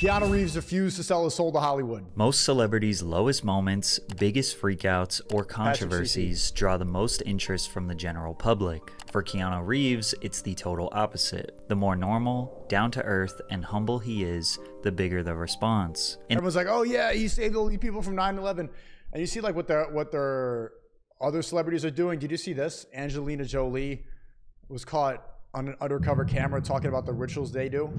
Keanu Reeves refused to sell his soul to Hollywood. Most celebrities' lowest moments, biggest freakouts, or controversies draw the most interest from the general public. For Keanu Reeves, it's the total opposite. The more normal, down to earth, and humble he is, the bigger the response. And Everyone's like, "Oh yeah, he saved all these people from 9/11," and you see like what their what their other celebrities are doing. Did you see this? Angelina Jolie was caught on an undercover camera talking about the rituals they do.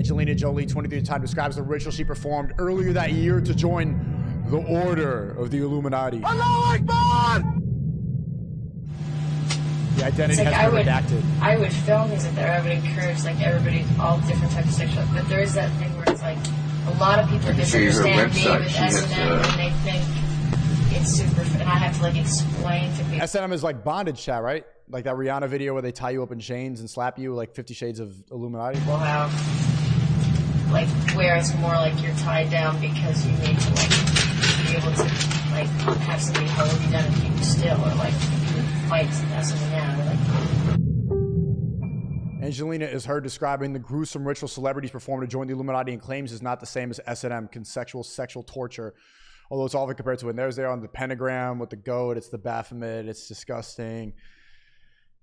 Angelina Jolie, 23 time, describes the ritual she performed earlier that year to join the Order of the Illuminati. The identity like has I been would, redacted. I would film things like that. I would encourage like everybody, all different types of sexual. But there is that thing where it's like a lot of people see her misunderstand me website. with She S&M uh, they think it's super. And I have to like explain to people. SNM is like bondage chat, right? Like that Rihanna video where they tie you up in chains and slap you like Fifty Shades of Illuminati. how like where it's more like you're tied down because you need to like be able to like have somebody hold you down and keep you still or like fight S and M. Like Angelina is heard describing the gruesome ritual celebrities perform to join the Illuminati and claims is not the same as S&M, consensual sexual torture. Although it's often compared to when there's there on the pentagram with the goat. It's the Baphomet. It's disgusting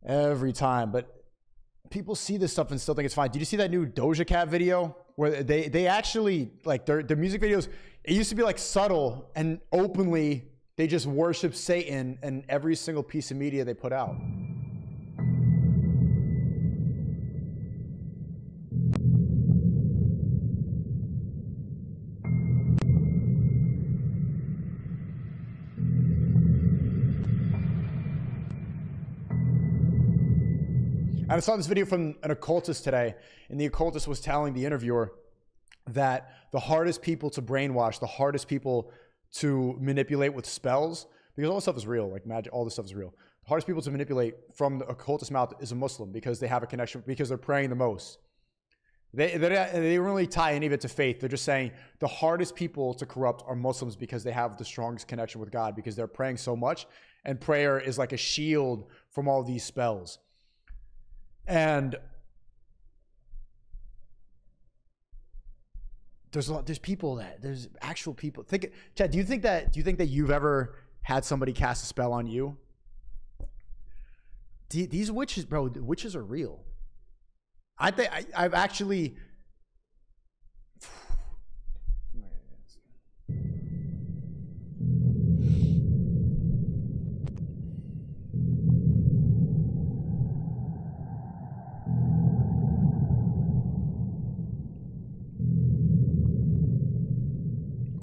every time. But people see this stuff and still think it's fine. Did you see that new Doja Cat video where they they actually like their their music videos? It used to be like subtle and openly they just worship Satan in every single piece of media they put out. I saw this video from an occultist today, and the occultist was telling the interviewer that the hardest people to brainwash, the hardest people to manipulate with spells, because all this stuff is real, like magic, all this stuff is real. The hardest people to manipulate from the occultist mouth is a Muslim because they have a connection, because they're praying the most. They, they, they don't really tie any of it to faith. They're just saying the hardest people to corrupt are Muslims because they have the strongest connection with God because they're praying so much, and prayer is like a shield from all these spells. And there's a lot, there's people that there's actual people. Think, Chad, do you think that do you think that you've ever had somebody cast a spell on you? D- These witches, bro, witches are real. I think I've actually.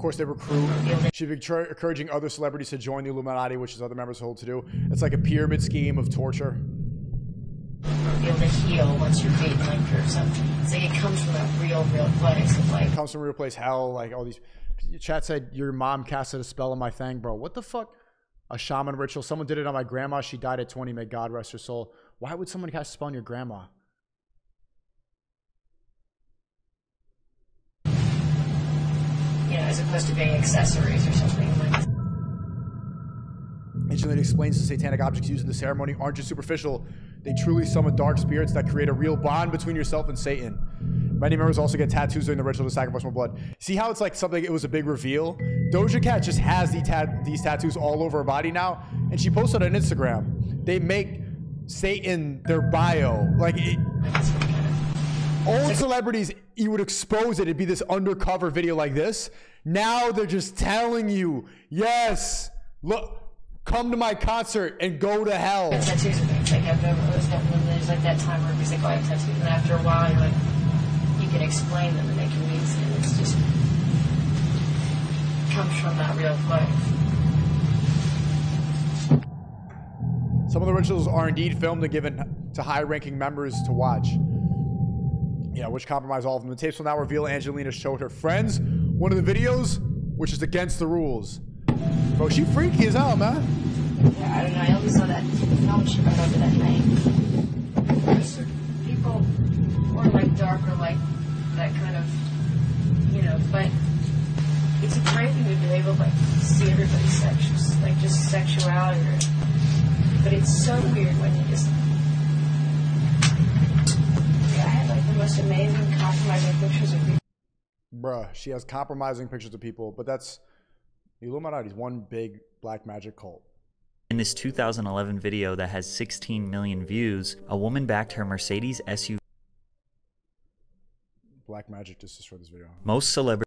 Course, they recruit. She'd be encour- encouraging other celebrities to join the Illuminati, which is other members hold to do. It's like a pyramid scheme of torture. able to heal once you're beaten like or something. It's like it comes from a real, real place of like comes from a real place. Hell, like all these. Chat said your mom casted a spell on my thing, bro. What the fuck? A shaman ritual. Someone did it on my grandma. She died at 20. May God rest her soul. Why would someone cast a spell on your grandma? You know, as opposed to being accessories or something like Angelina explains the satanic objects used in the ceremony aren't just superficial. They truly summon dark spirits that create a real bond between yourself and Satan. Many members also get tattoos during the ritual to sacrifice more blood. See how it's like something, it was a big reveal? Doja Cat just has these, tat- these tattoos all over her body now, and she posted on Instagram. They make Satan their bio. Like, it, old celebrities, you would expose it. It'd be this undercover video like this. Now they're just telling you, yes, look, come to my concert and go to hell. tattoos and things. Like I've never noticed that when there's like that time where he's like, oh, I have tattoos, and after a while, you're like, you can explain them and they can mean and it's just comes from that real place. Some of the rituals are indeed filmed and given to high-ranking members to watch. Yeah, which compromise all of them. The tapes will now reveal Angelina showed her friends one of the videos, which is against the rules. Bro, she freaky as hell, man. Yeah, I don't know. I only saw that film she right over that night. People or like dark or like that kind of, you know. But it's a great thing to do able to like see everybody's sexual, like just sexuality. But it's so weird when you just. Yeah, I had most amazing compromising pictures of people. Bruh, she has compromising pictures of people, but that's Illuminati's one big black magic cult. In this 2011 video that has 16 million views, a woman backed her Mercedes SUV. Black magic just destroyed this video. Most celebrities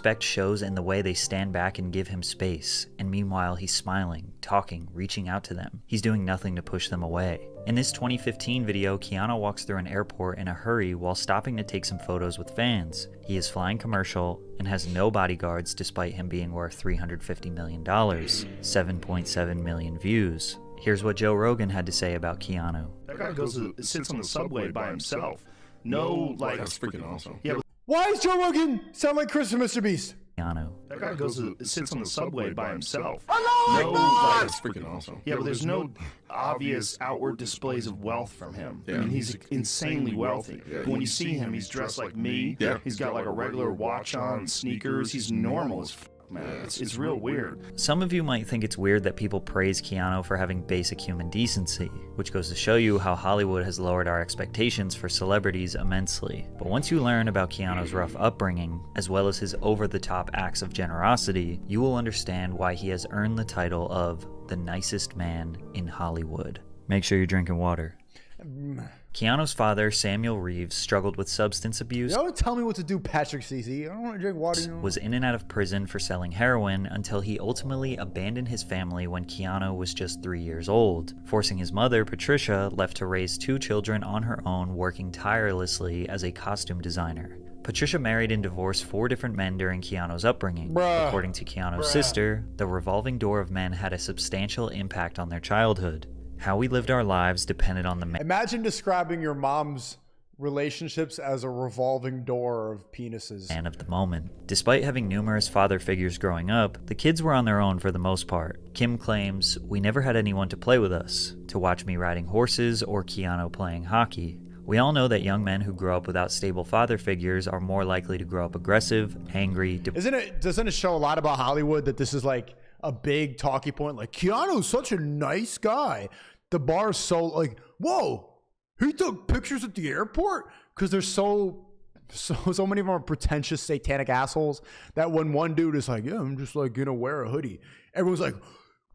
respect shows in the way they stand back and give him space, and meanwhile he's smiling, talking, reaching out to them. He's doing nothing to push them away. In this 2015 video, Keanu walks through an airport in a hurry while stopping to take some photos with fans. He is flying commercial and has no bodyguards despite him being worth $350 million, 7.7 million views. Here's what Joe Rogan had to say about Keanu. That guy goes to, sits on the subway by himself. No, like That's freaking awesome. yeah, but Why is Joe Rogan sound like Chris from Mr. Beast? Keanu. that guy goes to, sits on the subway by himself. Oh, No, like That's freaking awesome. yeah, but there's no obvious outward displays of wealth from him. I mean, he's insanely wealthy. But when you see him, he's dressed like me. Yeah. He's got like a regular watch on, sneakers. He's normal as f- man. It's, it's real weird. Some of you might think it's weird that people praise Keanu for having basic human decency, which goes to show you how Hollywood has lowered our expectations for celebrities immensely. But once you learn about Keanu's rough upbringing, as well as his over the top acts of generosity, you will understand why he has earned the title of the nicest man in Hollywood. Make sure you're drinking water. Mm. Keanu's father, Samuel Reeves, struggled with substance abuse don't tell me what to do, Patrick CC. I don't want to drink water. You know? was in and out of prison for selling heroin until he ultimately abandoned his family when Keanu was just three years old, forcing his mother, Patricia, left to raise two children on her own, working tirelessly as a costume designer. Patricia married and divorced four different men during Keanu's upbringing. Bruh. According to Keanu's sister, the revolving door of men had a substantial impact on their childhood. How we lived our lives depended on the man. Imagine describing your mom's relationships as a revolving door of penises. man of the moment. Despite having numerous father figures growing up, the kids were on their own for the most part. Kim claims, We never had anyone to play with us, to watch me riding horses or Keanu playing hockey. We all know that young men who grow up without stable father figures are more likely to grow up aggressive, angry, de- Isn't it? Doesn't it show a lot about Hollywood that this is like a big talking point? Like Keanu's such a nice guy. The bar's so like, whoa, he took pictures at the airport because they're so. So so many of them are pretentious satanic assholes that when one dude is like, yeah, I'm just like gonna wear a hoodie, everyone's like,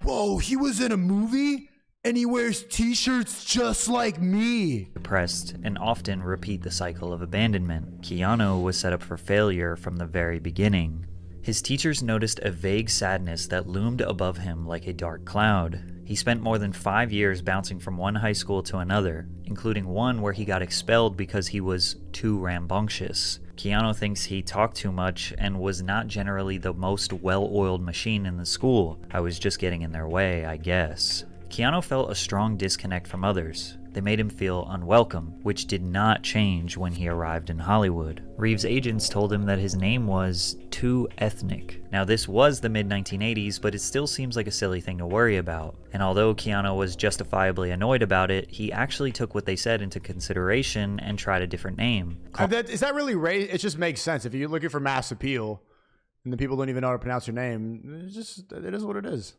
whoa, he was in a movie and he wears t-shirts just like me. depressed and often repeat the cycle of abandonment. Keanu was set up for failure from the very beginning. His teachers noticed a vague sadness that loomed above him like a dark cloud. He spent more than five years bouncing from one high school to another, including one where he got expelled because he was too rambunctious. Keanu thinks he talked too much and was not generally the most well oiled machine in the school. I was just getting in their way, I guess. Keanu felt a strong disconnect from others. They made him feel unwelcome, which did not change when he arrived in Hollywood. Reeves' agents told him that his name was too ethnic. Now, this was the mid 1980s, but it still seems like a silly thing to worry about. And although Keanu was justifiably annoyed about it, he actually took what they said into consideration and tried a different name. Uh, and that, is that really race? It just makes sense if you're looking for mass appeal, and the people don't even know how to pronounce your name. It's just it is what it is.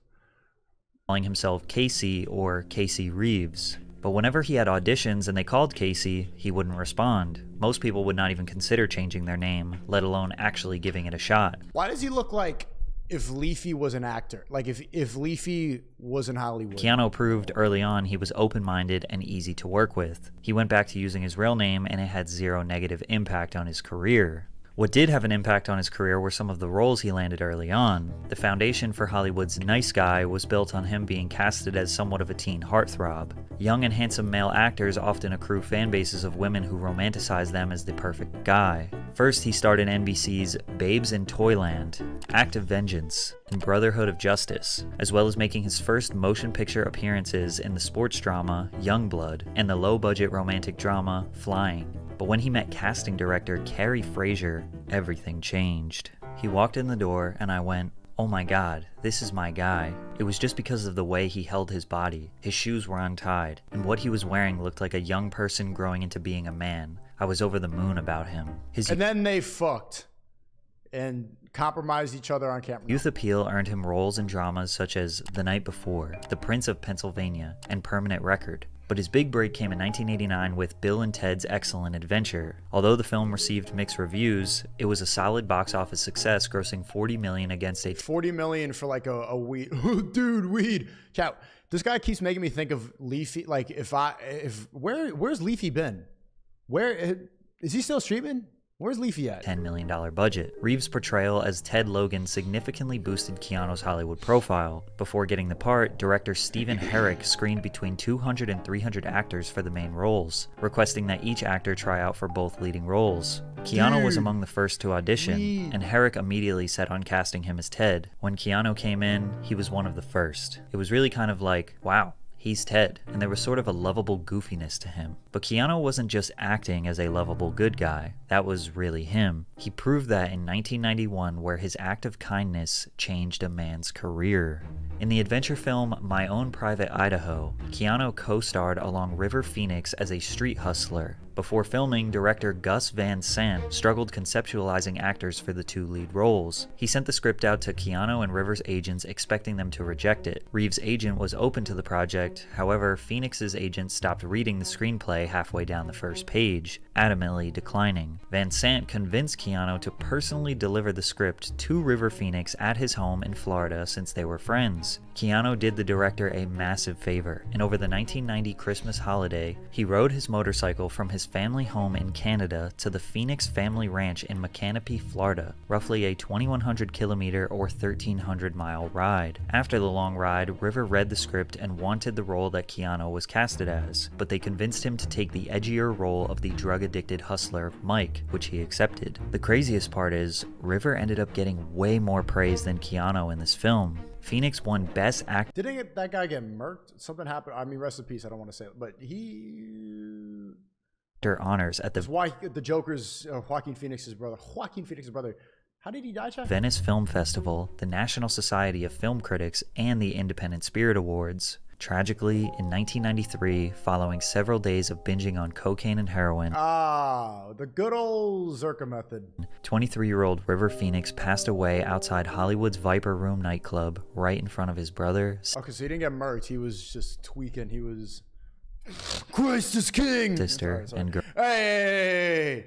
calling himself Casey or Casey Reeves. But whenever he had auditions and they called Casey, he wouldn't respond. Most people would not even consider changing their name, let alone actually giving it a shot. Why does he look like if Leafy was an actor? Like if if Leafy was in Hollywood? Keanu proved early on he was open minded and easy to work with. He went back to using his real name and it had zero negative impact on his career. What did have an impact on his career were some of the roles he landed early on. The foundation for Hollywood's nice guy was built on him being casted as somewhat of a teen heartthrob. Young and handsome male actors often accrue fan bases of women who romanticize them as the perfect guy. First, he starred in NBC's Babes in Toyland, Act of Vengeance, and Brotherhood of Justice, as well as making his first motion picture appearances in the sports drama Youngblood and the low budget romantic drama Flying. But when he met casting director Carrie Frazier, everything changed. He walked in the door and I went, Oh my god, this is my guy. It was just because of the way he held his body. His shoes were untied, and what he was wearing looked like a young person growing into being a man. I was over the moon about him. His and then they fucked. and compromised each other on camera. Youth appeal earned him roles in dramas such as The Night Before, The Prince of Pennsylvania, and Permanent Record. But his big break came in 1989 with Bill and Ted's Excellent Adventure. Although the film received mixed reviews, it was a solid box office success, grossing 40 million against a 40 million for like a, a weed. Oh, dude, weed. Chow. This guy keeps making me think of Leafy. Like if I if where where's Leafy been? Where eh, is he still streaming? Where's Leafy at? $10 million budget. Reeves' portrayal as Ted Logan significantly boosted Keanu's Hollywood profile. Before getting the part, director Stephen Herek screened between 200 and 300 actors for the main roles, requesting that each actor try out for both leading roles. Keanu was among the first to audition, and Herek immediately set on casting him as Ted. When Keanu came in, he was one of the first. It was really kind of like, wow, He's Ted, and there was sort of a lovable goofiness to him. But Keanu wasn't just acting as a lovable good guy, that was really him. He proved that in 1991, where his act of kindness changed a man's career. In the adventure film My Own Private Idaho, Keanu co starred along River Phoenix as a street hustler. Before filming, director Gus Van Sant struggled conceptualizing actors for the two lead roles. He sent the script out to Keanu and River's agents expecting them to reject it. Reeves' agent was open to the project, however, Phoenix's agent stopped reading the screenplay halfway down the first page, adamantly declining. Van Sant convinced Keanu to personally deliver the script to River Phoenix at his home in Florida since they were friends. Keanu did the director a massive favor, and over the 1990 Christmas holiday, he rode his motorcycle from his family home in Canada to the Phoenix Family Ranch in Micanopy, Florida, roughly a 2100 kilometer or 1300 mile ride. After the long ride, River read the script and wanted the role that Keanu was casted as, but they convinced him to take the edgier role of the drug addicted hustler Mike, which he accepted. The craziest part is, River ended up getting way more praise than Keanu in this film. Phoenix won Best Actor. Didn't that guy get murked? Something happened. I mean, rest in peace. I don't want to say it, but he honors at the why the Joker's uh, Joaquin Phoenix's brother. Joaquin Phoenix's brother. How did he die, Chad? Venice Film Festival, the National Society of Film Critics, and the Independent Spirit Awards. Tragically, in 1993, following several days of binging on cocaine and heroin, ah, the good old Zherka method. 23 year old River Phoenix passed away outside Hollywood's Viper Room nightclub right in front of his brother. Okay, so he didn't get murked. He was just tweaking. He was. Christ is king! Sister Sorry, sorry. and girl. Hey!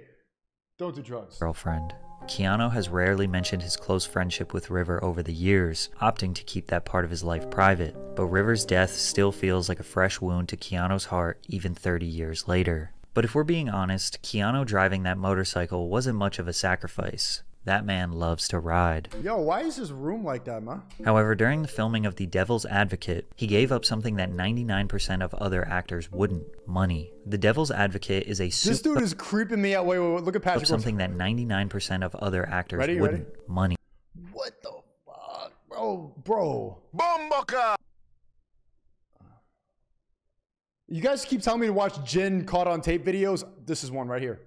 Don't do drugs. girlfriend. Keanu has rarely mentioned his close friendship with River over the years, opting to keep that part of his life private. But River's death still feels like a fresh wound to Keanu's heart even 30 years later. But if we're being honest, Keanu driving that motorcycle wasn't much of a sacrifice. That man loves to ride. Yo, why is his room like that, man? However, during the filming of The Devil's Advocate, he gave up something that 99% of other actors wouldn't money. The Devil's Advocate is a This dude is creeping me out. Wait, wait, wait. Look at Patrick. of something that 99% of other actors Ready, wouldn't money. What the fuck, bro, bro? Bomboka! You guys keep telling me to watch Jin caught on tape videos. This is one right here.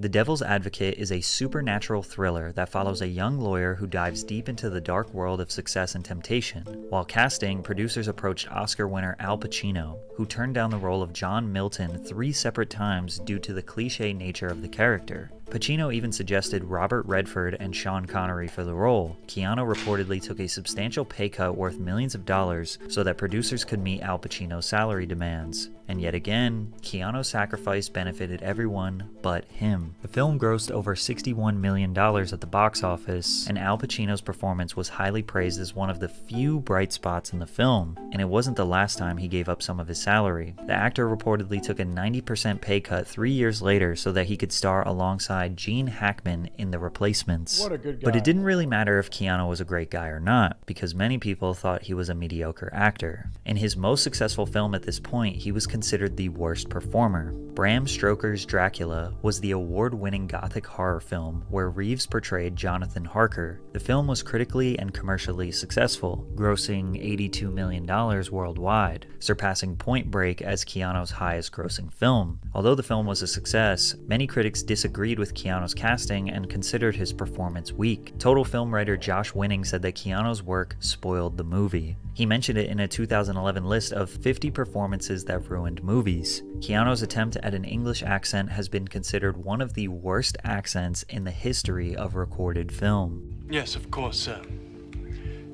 The Devil's Advocate is a supernatural thriller that follows a young lawyer who dives deep into the dark world of success and temptation. While casting, producers approached Oscar winner Al Pacino, who turned down the role of John Milton three separate times due to the cliche nature of the character. Pacino even suggested Robert Redford and Sean Connery for the role. Keanu reportedly took a substantial pay cut worth millions of dollars so that producers could meet Al Pacino's salary demands. And yet again, Keanu's sacrifice benefited everyone but him. The film grossed over $61 million at the box office, and Al Pacino's performance was highly praised as one of the few bright spots in the film, and it wasn't the last time he gave up some of his salary. The actor reportedly took a 90% pay cut three years later so that he could star alongside Gene Hackman in The Replacements. What a good But it didn't really matter if Keanu was a great guy or not, because many people thought he was a mediocre actor. In his most successful film at this point, he was considered the worst performer. Bram Stoker's Dracula was the award winning gothic horror film where Reeves portrayed Jonathan Harker. The film was critically and commercially successful, grossing $82 million worldwide, surpassing Point Point Break as Keanu's highest grossing film. Although the film was a success, many critics disagreed with Keanu's casting and considered his performance weak. Total film writer Josh Winning said that Keanu's work spoiled the movie. He mentioned it in a 2011 list of 50 performances that ruined movies. Keanu's attempt at an English accent has been considered one of the worst accents in the history of recorded film. Yes, of course, sir.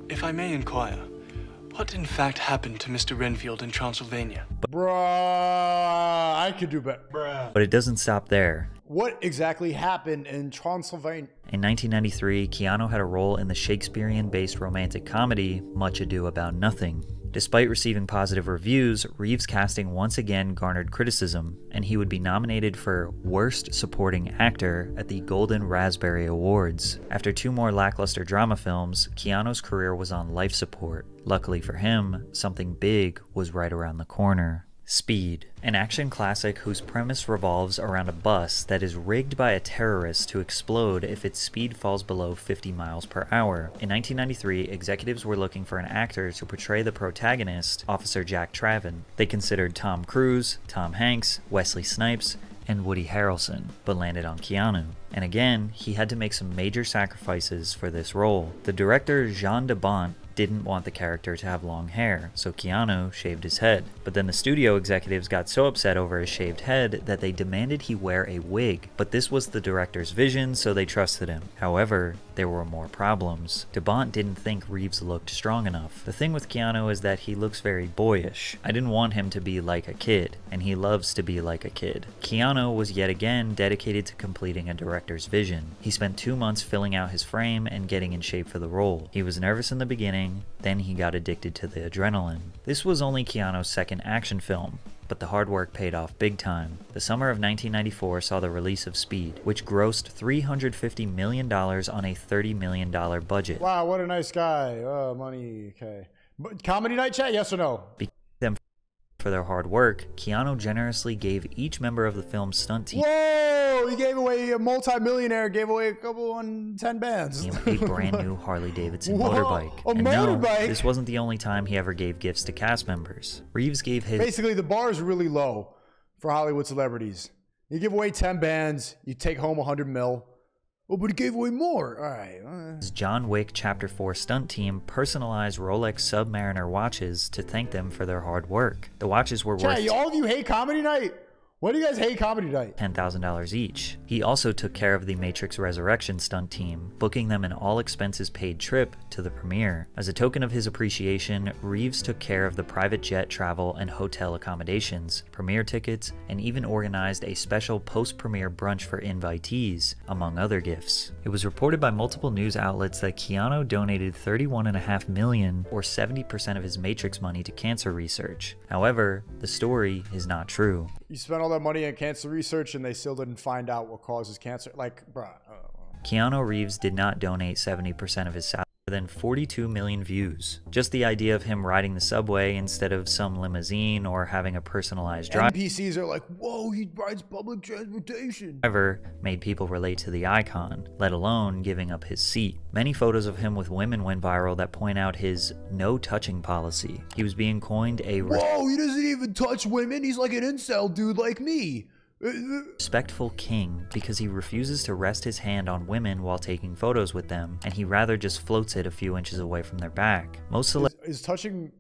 If I may inquire, what in fact happened to Mr. Renfield in Transylvania? Bruh, I could do better. Bruh. But it doesn't stop there. What exactly happened in Transylvania? In 1993, Keanu had a role in the Shakespearean based romantic comedy Much Ado About Nothing. Despite receiving positive reviews, Reeves' casting once again garnered criticism, and he would be nominated for Worst Supporting Actor at the Golden Raspberry Awards. After two more lackluster drama films, Keanu's career was on life support. Luckily for him, something big was right around the corner. Speed, an action classic whose premise revolves around a bus that is rigged by a terrorist to explode if its speed falls below 50 miles per hour. In 1993, executives were looking for an actor to portray the protagonist, Officer Jack Traven. They considered Tom Cruise, Tom Hanks, Wesley Snipes, and Woody Harrelson, but landed on Keanu. And again, he had to make some major sacrifices for this role. The director Jean de Bont didn't want the character to have long hair, so Keanu shaved his head. But then the studio executives got so upset over his shaved head that they demanded he wear a wig. But this was the director's vision, so they trusted him. However, there were more problems. de Bont didn't think Reeves looked strong enough. The thing with Keanu is that he looks very boyish. I didn't want him to be like a kid, and he loves to be like a kid. Keanu was yet again dedicated to completing a director's vision. He spent two months filling out his frame and getting in shape for the role. He was nervous in the beginning, then he got addicted to the adrenaline. This was only Keanu's second action film, but the hard work paid off big time. The summer of 1994 saw the release of Speed, which grossed $350 million on a $30 million budget. Wow, what a nice guy. Oh, money. Okay. Comedy night chat, yes or no? them for their hard work, Keanu generously gave each member of the film's stunt team Whoa! He gave away a multi-millionaire. Gave away a couple on ten bands. a brand new Harley Davidson Whoa, motorbike. a and no, motorbike? this wasn't the only time he ever gave gifts to cast members. Reeves gave his Basically, the bar is really low for Hollywood celebrities. You give away ten bands, you take home hundred mil. Oh, but he gave away more. All right. uh. John Wick Chapter 4 stunt team personalized Rolex Submariner watches to thank them for their hard work. The watches were Chat, worth all of you hate comedy night. Why do you guys hate comedy night? $10,000 each. He also took care of the Matrix Resurrection stunt team, booking them an all expenses paid trip to the premiere. As a token of his appreciation, Reeves took care of the private jet travel and hotel accommodations, premiere tickets, and even organized a special post premiere brunch for invitees, among other gifts. It was reported by multiple news outlets that Keanu donated 31.5 million, or 70% of his Matrix money, to cancer research. However, the story is not true. You spent all that money on cancer research and they still didn't find out what causes cancer. Like, bruh. uh, Keanu Reeves did not donate 70% of his salary than 42 million views. Just the idea of him riding the subway instead of some limousine or having a personalized driver NPCs are like, whoa, he rides public transportation. made people relate to the icon, let alone giving up his seat. Many photos of him with women went viral that point out his no touching policy. He was being coined a Whoa, he doesn't even touch women. He's like an incel dude like me. Respectful king because he refuses to rest his hand on women while taking photos with them, and he rather just floats it a few inches away from their back. Most cele- Is, is touching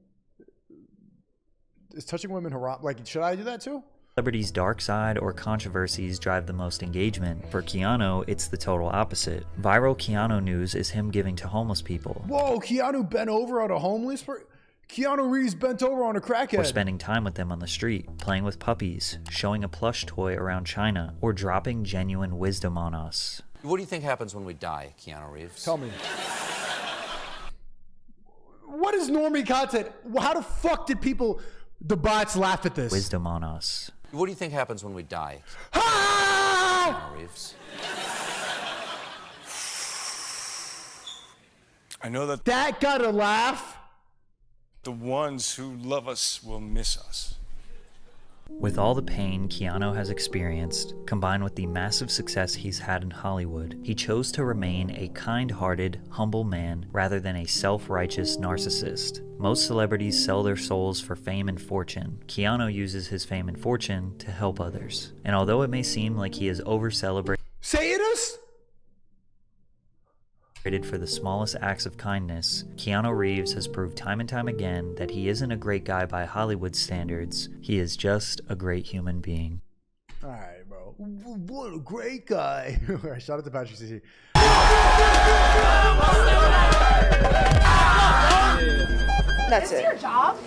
is touching women haram? Like, should I do that too? Celebrities' dark side or controversies drive the most engagement. For Keanu, it's the total opposite. Viral Keanu news is him giving to homeless people, Whoa, Keanu bent over on a homeless person. Keanu Reeves bent over on a crackhead. or spending time with them on the street, playing with puppies, showing a plush toy around China, or dropping genuine wisdom on us. What do you think happens when we die, Keanu Reeves? Tell me. What is normie content? How the fuck did people, the bots, laugh at this? Wisdom on us. What do you think happens when we die, Ah! Keanu Reeves? I know that That got a laugh. The ones who love us will miss us. With all the pain Keanu has experienced, combined with the massive success he's had in Hollywood, he chose to remain a kind hearted, humble man rather than a self righteous narcissist. Most celebrities sell their souls for fame and fortune. Keanu uses his fame and fortune to help others. And although it may seem like he is over celebrated, Satanist? for the smallest acts of kindness, Keanu Reeves has proved time and time again that he isn't a great guy by Hollywood standards, he is just a great human being. All right, bro. What a great guy. All right, shout out to Patrick CC. That's it. Your job?